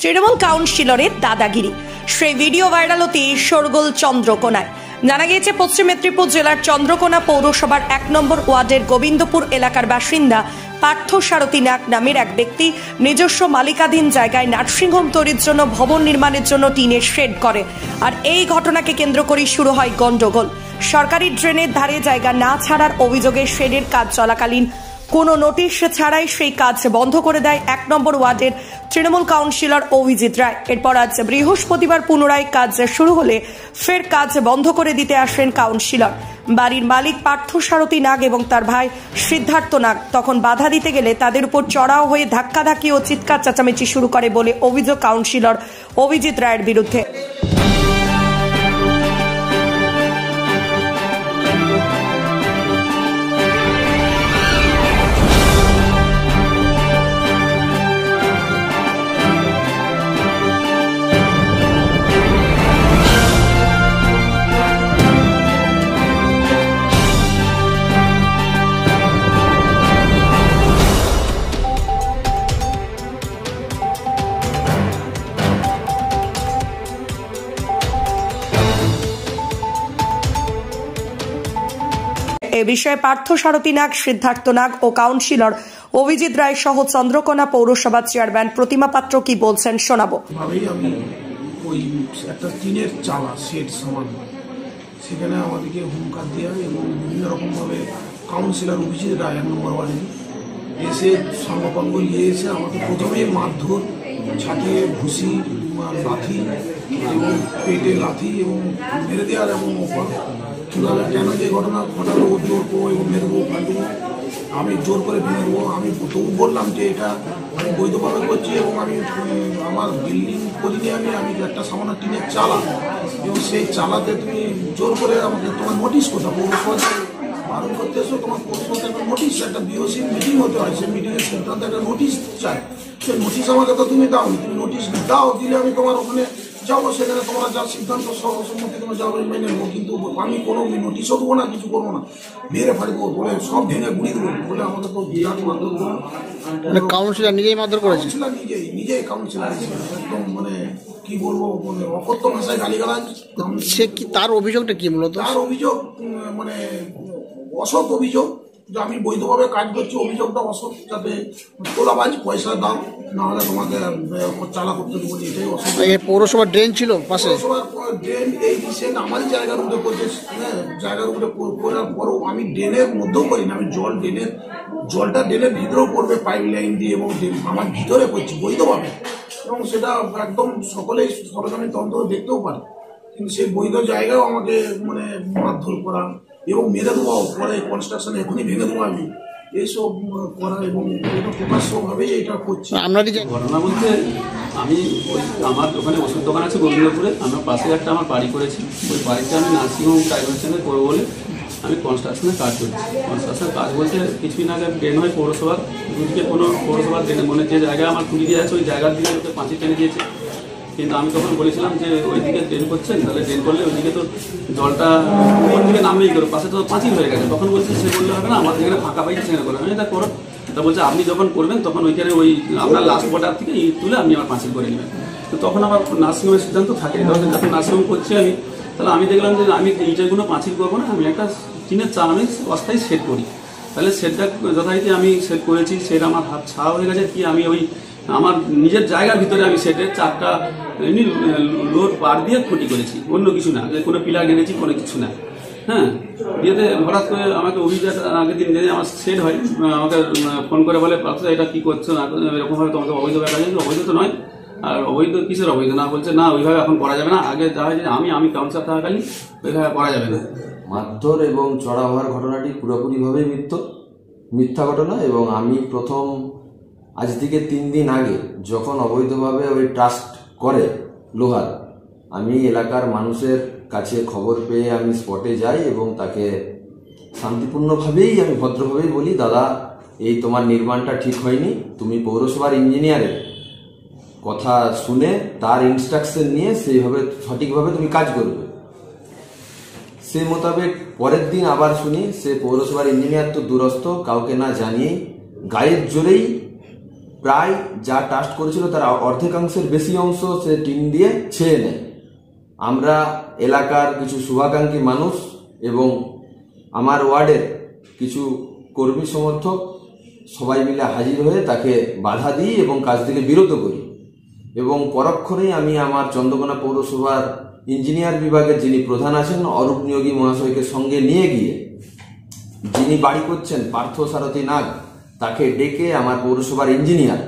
তৃণমূল কাউন্সিলরের দাদাগিরি। সেই video viral হতে শোরগোল চন্দ্রকোনায়। জানা গিয়েছে, পশ্চিম মেদিনীপুর জেলার চন্দ্রকোনা পৌরসভার এক নম্বর ওয়ার্ডের গোবিন্দপুর এলাকার বাসিন্দা পার্থ সারথী নাগ নামের এক ব্যক্তি নিজস্ব মালিকাধীন জায়গায় নার্সিংহোম তৈরির জন্য ভবন নির্মাণের জন্য টিনের শেড করে। আর এই ঘটনাকে কেন্দ্র করেই শুরু হয় গন্ডগোল সরকারি ড্রেনের ধারে জায়গা না ছাড়ার অভিযোগে শেডের কাজ চলাকালীন কোনো নোটিশ ছাড়াই সেই কাজ বন্ধ করে দেয় এক নম্বর ওয়ার্ডের তৃণমূল কাউন্সিলর অভিজিৎ রায়। এরপর আজ বৃহস্পতিবার পুনরায় কাজ শুরু হলে ফের কাজ বন্ধ করে দিতে আসেন কাউন্সিলর। বাড়ির মালিক পার্থ সারথী নাগ এবং তার ভাই সিদ্ধার্থ নাগ। তখন বাধা দিতে গেলে তাদের উপর চড়াও হয়ে ধাক্কাধাক্কি ও চিৎকার চেঁচামেচি শুরু করে বলে অভিযোগ কাউন্সিলর অভিজিৎ রায়ের বিরুদ্ধে। বিষয়ে পার্থ সারথী নাগ, সিদ্ধার্থ নাগ ও কাউন্সিলর অভিজিৎ রায় সহ চন্দ্রকোনা পৌরসভার চেয়ারম্যান প্রতিমা পাত্র কি বলছেন শোনাবো। সেখানে আমাদেরকে হুমকার দেওয়া এবং বিভিন্ন রকমভাবে কাউন্সিলর অভিজিৎ রায় এক নম্বর ওয়ার্ডে এসে সঙ্গপঙ্গ নিয়ে এসে আমাকে প্রথমেই মারধর, ছাটিয়ে ভুসি, লাথি এবং পেটে লাথি এবং মেরে দেওয়ার এবং কীভাবে যে ঘটনা ঘটালো জোর করব এবং দেবো ফাটবো আমি জোর করে ভেঙে দেবো আমি তবু বললাম যে এটা আমি বৈধভাবে করছি এবং আমি, আমার বিল্ডিং করিনি আমি আমি একটা সামান্য টিনের চালা। এবং সেই চালাতে তুমি জোর করে আমাকে তোমার নোটিশ কোথাও পৌরসভাতে বারণ করতে এসো, তোমার পৌরসভাতে একটা নোটিশ একটা বিওসি মিটিং হতে হয়। সেই মিটিংয়ের সিদ্ধান্ত একটা নোটিশ চাই। সেই নোটিশ আমাকে তো তুমি দাও তুমি নোটিশ দাও, দিলে আমি তোমার ওখানে যাব সেখানে তোমরা যা সিদ্ধান্ত সর্বসম্মতি তোমার যাব মেনে নেব কিন্তু আমি কোনো নোটিশও দেবো না কিছু করব না। মেরে ফাড়বো বলে সব ভেঙে গুড়ি দেবো বলে আমাকে তো বিরাট মারধর করব। মানে কাউন্সিলর নিজেই মারধর করেছে? কাউন্সিলর নিজেই নিজেই কাউন্সিলর একদম মানে কি বলব মানে অকথ্য ভাষায় গালিগালাজ। সে কি তার অভিযোগটা কি মূলত? তার অভিযোগ মানে অসৎ অভিযোগ যে আমি বৈধভাবে কাজ করছি অভিযোগটা অসৎ যাতে তোলাবাজ পয়সা দাও নাহলে তোমাকে চালা করতে দেবো এটাই অসৎ। পৌরসভার ড্রেন ছিল পাশে? পৌরসভার ড্রেন এই রিসেন্ট আমারই জায়গার উপরে করছে হ্যাঁ জায়গার উপরে করার পরেও আমি ড্রেনের মধ্যেও করি না আমি জল ড্রেনের জলটা ড্রেনের ভিতরেও পড়বে পাইপ লাইন দিয়ে এবং ড্রেন- আমার ভিতরে করছি বৈধভাবে। এবং সেটা একদম সকলেই সরকারি তন্ত্র দেখতেও পারে। কিন্তু সেই বৈধ জায়গাও আমাকে মানে মারধর করা এবং মেরে দেবো পরে কনস্ট্রাকশন এখনই ভেঙে দেবো আমি। এইসব করা এবং এটা প্রকাশ্যভাবেই এটা করছি আপনারই যে ঘটনা বলতে আমি ওই আমার দোকানে ওষুধ দোকান আছে গোবিন্দপুরে আমার পাশে একটা আমার বাড়ি করেছি। ওই বাড়িতে আমি নার্সিংহোম ডাইভার্সনে করব বলে আমি কনস্ট্রাকশনের কাজ করছি। কনস্ট্রাকশনের কাজ বলতে কিছুদিন আগে ড্রেন হয় পৌরসভার। দুদিকে কোনো পৌরসভার ড্রেনে মানে যে জায়গায় আমার খুলি দিয়ে আছে ওই জায়গার দিকে ওকে পাঁচি টেনে দিয়েছে। কিন্তু আমি তখন বলেছিলাম যে ওইদিকে ড্রেন করছেন, তাহলে ড্রেন করলে ওইদিকে তো জলটা ওর দিকে নামলেই করো পাশে তো পাঁচিল হয়ে গেছে। তখন বলছে সে বললে হবে না আমার যেখানে ফাঁকা পাইছে, সেখানে করো। আমি এটা করো। তা বলছে, আপনি যখন করবেন, তখন ওইখানে ওই আপনার লাস্ট বর্ডার থেকে ইট তুলে আপনি আমার পাঁচিল করে নেবেন। তো তখন আমার নার্সিংহোমের সিদ্ধান্ত থাকে তখন যখন নার্সিংহোম করছি আমি, তাহলে আমি দেখলাম যে আমি ইটেরগুলো পাঁচিল করব না, আমি একটা টিনের চাল আমি অস্থায়ী সেট করি। তাহলে সেটটা যথারীতি আমি সেট করেছি সেট আমার হাত ছাড়া হয়ে গেছে, কি আমি ওই আমার নিজের জায়গার ভিতরে আমি সেটে চারটা এমনি লোড পার দিয়ে খুঁটি করেছি। অন্য কিছু না। কোনো পিলার গেড়েছি কোনো কিছু না। হ্যাঁ? বিয়েতে হঠাৎ করে আমাকে অভিযোগ আগের দিন জেনে আমার সেট হয় আমাকে ফোন করে বলে প্রার্থনা এটা কী করছ? না এরকমভাবে তোমাকে অবৈধ ব্যাপার অবৈধ তো নয়। আর অবৈধ কিসের অবৈধ? না বলছে, না, ওইভাবে এখন করা যাবে না। আগে যা হয় যে আমি আমি কাউন্সিলর থাকাকালীন ওইভাবে করা যাবে না। মারধর এবং চড়া হওয়ার ঘটনাটি পুরোপুরিভাবেই মিথ্য। মিথ্যা ঘটনা এবং আমি প্রথম আজ থেকে তিন দিন আগে যখন অবৈধভাবে ওই ট্রাস্ট করে লোহার, আমি এলাকার মানুষের কাছে খবর পেয়ে আমি স্পটে যাই এবং তাকে শান্তিপূর্ণভাবেই আমি ভদ্রভাবেই বলি, দাদা, এই তোমার নির্মাণটা ঠিক হয়নি, তুমি পৌরসভার ইঞ্জিনিয়ারের কথা শুনে তার ইনস্ট্রাকশন নিয়ে সেইভাবে সঠিকভাবে তুমি কাজ করবে। সে মোতাবেক পরের দিন আবার শুনি, সে পৌরসভার ইঞ্জিনিয়ার তো দূরস্থ কাউকে না জানিয়ে গায়ের জোরেই প্রায় যা টাস্ট করেছিল তার অর্ধেকাংশের বেশি অংশ সে টিন দিয়ে ছেয়ে নেয় আমরা এলাকার কিছু শুভাকাঙ্ক্ষী মানুষ এবং আমার ওয়ার্ডের কিছু কর্মী সমর্থক সবাই মিলে হাজির হয়ে তাকে বাধা দিই এবং কাজ থেকে বিরত করি। এবং পরক্ষণেই আমি আমার চন্দ্রকোনা পৌরসভার ইঞ্জিনিয়ার বিভাগের যিনি প্রধান আছেন, অরূপ নিয়োগী মহাশয়কে সঙ্গে নিয়ে গিয়ে যিনি বাড়ি করছেন, পার্থ সারথী নাগ তাকে ডেকে আমার পৌরসভার ইঞ্জিনিয়ার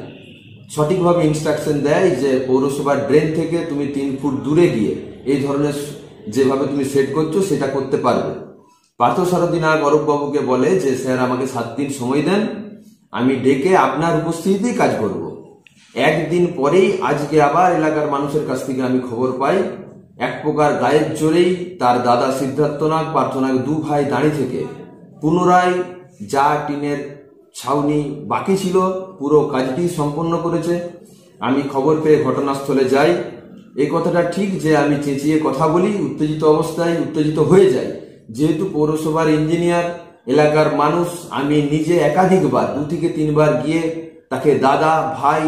সঠিকভাবে ইনস্ট্রাকশন দেয় যে পৌরসভার ড্রেন থেকে তুমি তিন ফুট দূরে গিয়ে এই ধরনের যেভাবে তুমি সেট করছ সেটা করতে পারবে। পার্থ সারথী নাগ অরূপবাবুকে বলে যে, স্যার, আমাকে সাত দিন সময় দেন। আমি ডেকে আপনার উপস্থিতিতেই কাজ করব। একদিন পরেই আজকে আবার এলাকার মানুষের কাছ থেকে আমি খবর পাই। এক প্রকার গায়ের জোরেই তার দাদা সিদ্ধার্থ নাগ, পার্থ নাগ দু ভাই দাঁড়িয়ে থেকে পুনরায় যা টিনের ছাউনি বাকি ছিল, পুরো কাজটি সম্পন্ন করেছে। আমি খবর পেয়ে ঘটনাস্থলে যাই। এই কথাটা ঠিক যে আমি চেঁচিয়ে কথা বলি, উত্তেজিত অবস্থায় উত্তেজিত হয়ে যাই। যেহেতু পৌরসভার ইঞ্জিনিয়ার, এলাকার মানুষ, আমি নিজে একাধিকবার, দু থেকে তিনবার গিয়ে তাকে দাদা, ভাই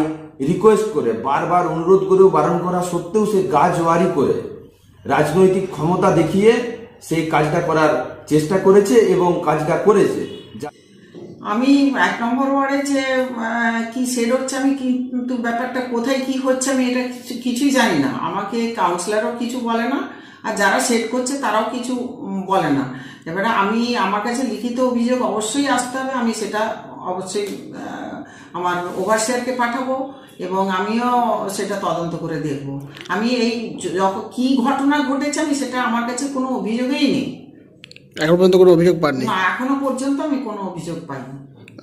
রিকোয়েস্ট করে, বারবার অনুরোধ করেও বারণ করা সত্ত্বেও সে গা জোয়ারি করে। রাজনৈতিক ক্ষমতা দেখিয়ে সেই কাজটা করার চেষ্টা করেছে এবং কাজটা করেছে। আমি এক নম্বর ওয়ার্ডে যে কি সেট হচ্ছে, আমি কিন্তু ব্যাপারটা কোথায় কি হচ্ছে আমি এটা কিছুই জানি না। আমাকে কাউন্সিলরও কিছু বলে না, আর যারা সেট করছে তারাও কিছু বলে না। এবারে আমি, আমার কাছে লিখিত অভিযোগ অবশ্যই আসতে হবে, আমি সেটা অবশ্যই আমার ওভারসিয়ারকে পাঠাবো, এবং আমিও সেটা তদন্ত করে দেখব। আমি এই কি ঘটনা ঘটেছে, আমি সেটা আমার কাছে কোনো অভিযোগই নেই। এখন পর্যন্ত কোনো অভিযোগ পাননি? না এখনও পর্যন্ত আমি কোনো অভিযোগ পাইনি।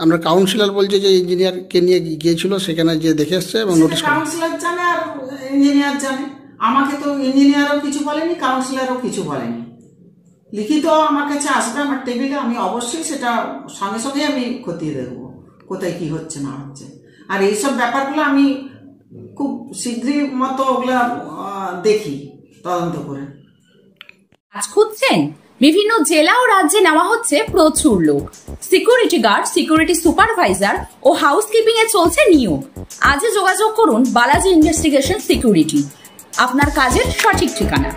আমরা কাউন্সিলর বলছে যে ইঞ্জিনিয়ারকে নিয়ে গিয়েছিল সেখানে যে দেখে এসছে এবং নোটিশ কাউন্সিলর জানে আর ইঞ্জিনিয়ার জানে। আমাকে তো ইঞ্জিনিয়ারও কিছু বলেনি কাউন্সিলরও কিছু বলেনি। লিখিত আমার কাছে আসবে আমার টেবিলে আমি অবশ্যই সেটা সঙ্গে সঙ্গে আমি খতিয়ে দেখব কোথায় কি হচ্ছে না হচ্ছে। আর এইসব ব্যাপারগুলো আমি খুব শীঘ্রই মতো ওগুলা দেখি তদন্ত করে। কাজ খুঁজছেন? বিভিন্ন জেলা ও রাজ্যে নেওয়া হচ্ছে প্রচুর লোক। সিকিউরিটি গার্ড সিকিউরিটি সুপারভাইজার ও হাউসকিপিং এ চলছে নিয়োগ। আজই যোগাযোগ করুন বালাজি ইনভেস্টিগেশন সিকিউরিটি আপনার কাজের সঠিক ঠিকানা।